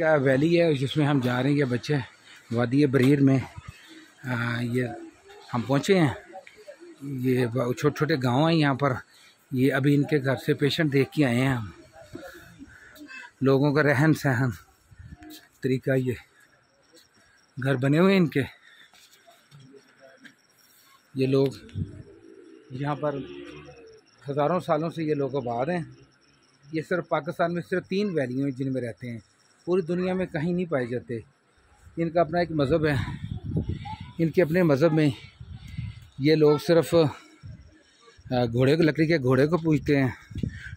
का वैली है जिसमें हम जा रहे हैं ये बच्चे वादी बरीर में। आ, ये हम पहुँचे हैं। ये छोटे छोटे गाँव हैं यहाँ पर। ये अभी इनके घर से पेशेंट देख के आए हैं हम। लोगों का रहन सहन तरीका ये। घर बने हुए हैं इनके। ये लोग यहाँ पर हज़ारों सालों से ये लोग आबाद हैं। ये सिर्फ़ पाकिस्तान में सिर्फ़ तीन वैलियों हैं जिनमें रहते हैं। पूरी दुनिया में कहीं नहीं पाए जाते। इनका अपना एक मज़हब है। इनके अपने मज़हब में ये लोग सिर्फ़ घोड़े को, लकड़ी के घोड़े को पूजते हैं,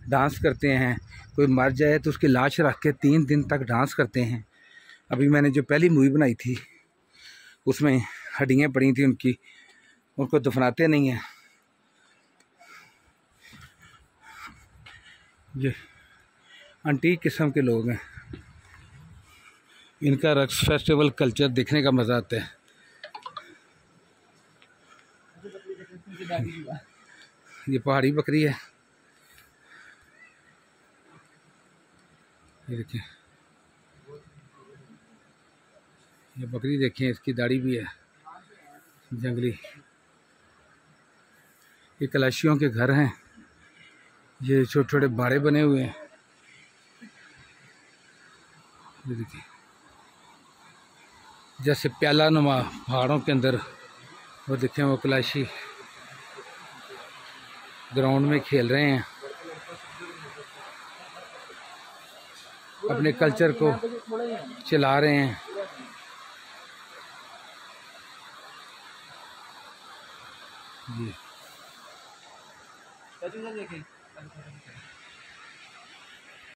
डांस करते हैं। कोई मर जाए तो उसकी लाश रख के तीन दिन तक डांस करते हैं। अभी मैंने जो पहली मूवी बनाई थी, उसमें हड्डियाँ पड़ी थी उनकी, उनको दफनाते नहीं हैं। ये अंटीक किस्म के लोग हैं। इनका रक्स फेस्टिवल कल्चर देखने का मज़ा आता है। ये पहाड़ी बकरी है। ये देखिए। ये बकरी देखें इसकी दाढ़ी भी है। जंगली। ये कलाशियों के घर हैं। ये छोटे छोटे बाड़े बने हुए हैं। ये देखिए। जैसे प्याला नुमा पहाड़ों के अंदर वो देखें वो कलाशी ग्राउंड में खेल रहे हैं। अपने कल्चर को चला रहे हैं। जी।